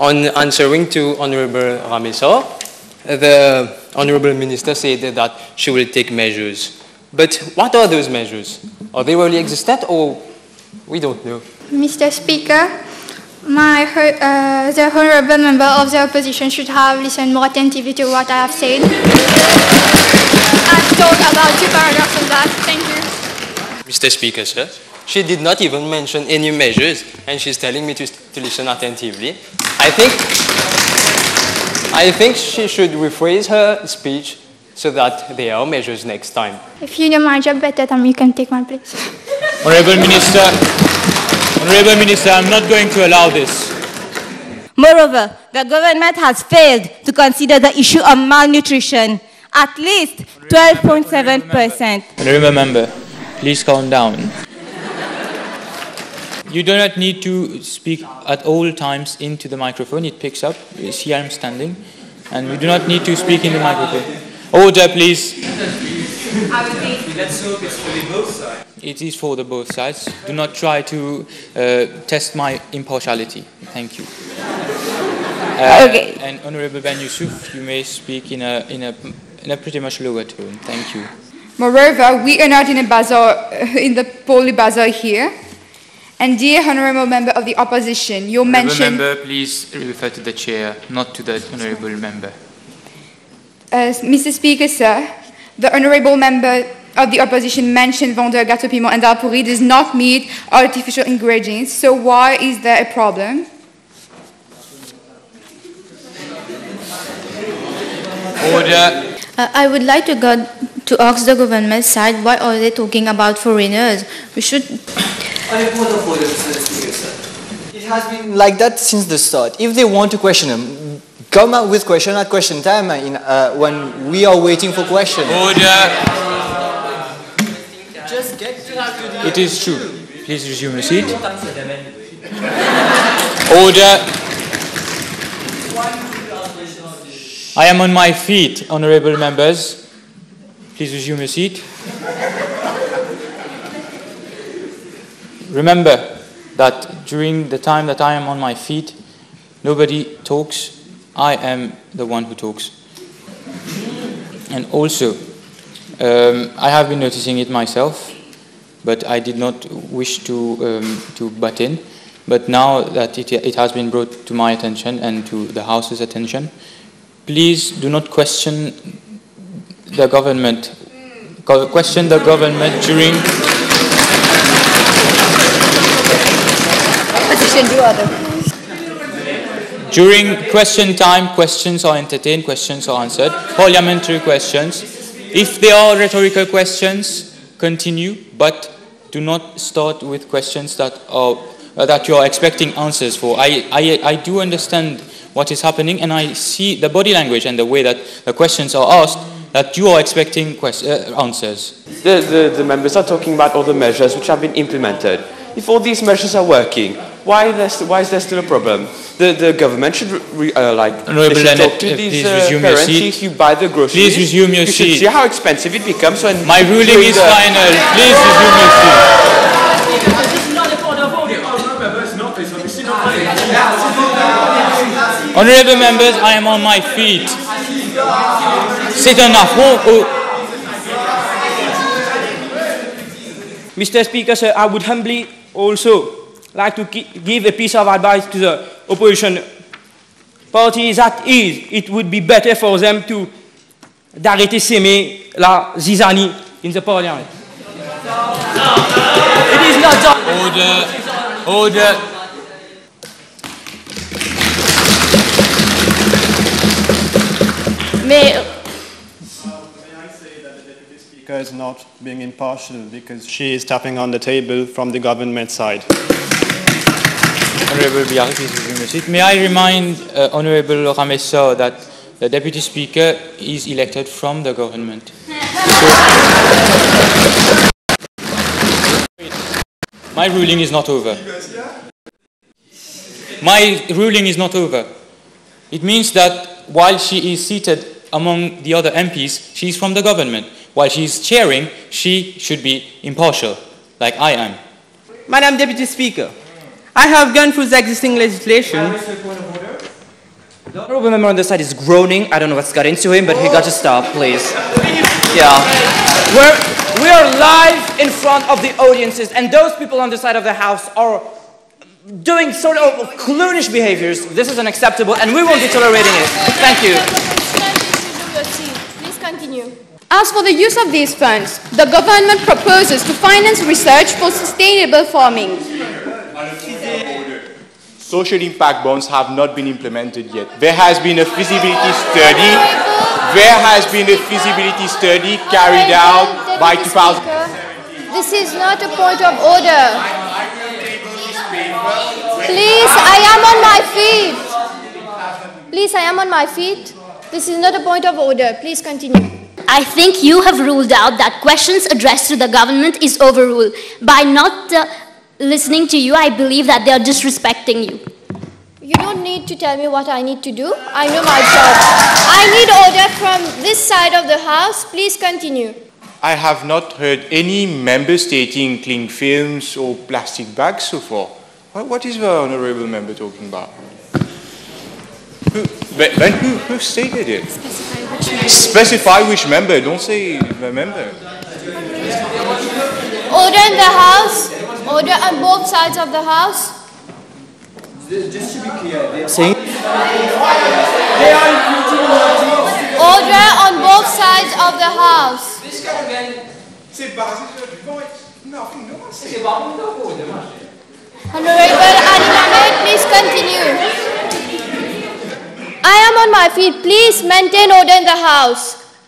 On answering to Honorable Ramesor, the Honorable Minister said that she will take measures. But what are those measures? Are they really existent or we don't know? Mr. Speaker, my, uh, the honorable member of the opposition should have listened more attentively to what I have said. I've talked about two paragraphs on that. Thank you. Mr. Speaker, sir, she did not even mention any measures, and she's telling me to, to listen attentively. I think, I think she should rephrase her speech so that there are measures next time. If you do my job better, then you can take my place. Honorable Minister, Honorable Minister, I'm not going to allow this. Moreover, the government has failed to consider the issue of malnutrition. At least 12.7%. Honorable Member, please calm down. You do not need to speak at all times into the microphone. It picks up. You see I'm standing. And you do not need to speak in the microphone. Order, please. Let's hope it's for the both sides. It is for the both sides. Do not try to uh, test my impartiality. Thank you. Uh, Okay. And Honorable Ben Yusuf, you may speak in a, in, a, in a pretty much lower tone. Thank you. Moreover, we are not in a bazaar, in the poly bazaar here. And dear honorable member of the opposition, you Honorable mentioned, member, please refer to the chair, not to the honorable member. uh, Mr. Speaker, sir, the honorable member of the opposition mentioned vendeur gâteau piment and dal does not meet artificial ingredients. So why is there a problem? Order. Uh, I would like to go to ask the government side why are they talking about foreigners? We should I have of order, Mr. Speaker, sir. It has been like that since the start. If they want to question them, come out with question at question time in, uh, when we are waiting for question. Order. Just get to the... It is true. Please resume your seat. Order. I am on my feet, honorable members. Please resume your seat. Remember that during the time that I am on my feet, nobody talks. I am the one who talks. And also, um, I have been noticing it myself, but I did not wish to, um, to butt in. But now that it, it has been brought to my attention and to the House's attention, please do not question the government. Question the government during During question time, questions are entertained, questions are answered. Parliamentary questions. If they are rhetorical questions, continue, but do not start with questions that are uh, that you are expecting answers for. I, I, I do understand what is happening, and I see the body language and the way that the questions are asked that you are expecting quest- uh, answers. The, the, the members are talking about all the measures which have been implemented. If all these measures are working, why, why is there still a problem? The, the government should re- uh, like Honourable should Leonard, talk to these uh, parents. If you buy the groceries, Please resume your you seat. see how expensive it becomes. When My ruling is the- final. Please resume your seat. Honorable members, I am on my feet. C'est un affront Mr. Speaker, sir, I would humbly also like to give a piece of advice to the opposition party that is, it would be better for them to d'arrêter semer la zizanie in the parliament. It is not done. Order. Order. Mais Speaker is not being impartial because she is tapping on the table from the government side. Your seat. May I remind uh, Honorable Ramessa that the Deputy Speaker is elected from the government. My ruling is not over. My ruling is not over. It means that while she is seated among the other MPs, she is from the government. While she is chairing, she should be impartial, like I am. Madam Deputy Speaker, I have gone through the existing legislation The honorable member on this side is groaning. I don't know what's got into him, but he got to stop, please. Yeah. We're, we are live in front of the audiences, and those people on the side of the house are doing sort of clownish behaviors. This is unacceptable, and we won't be tolerating it. Thank you. Please continue. As for the use of these funds, the government proposes to finance research for sustainable farming. Social impact bonds have not been implemented yet. There has been a feasibility study. There has been a feasibility study carried out by 2000. This is not a point of order. Please, I am on my feet. Please, I am on my feet. This is not a point of order. Please continue. I think you have ruled out that questions addressed to the government is overruled. By not uh, listening to you, I believe that they are disrespecting you. You don't need to tell me what I need to do. I know my job. I need order from this side of the house. Please continue. I have not heard any member stating cling films or plastic bags so far. What, what is the honourable member talking about? Who, then then who, who stated it? Specify which member, don't say the member. Order in the house. Order on both sides of the house. Just to be clear, saying Order on both sides of the house. Honorable Ali Mohammed, please continue. I am on my feet. Please maintain order in the house.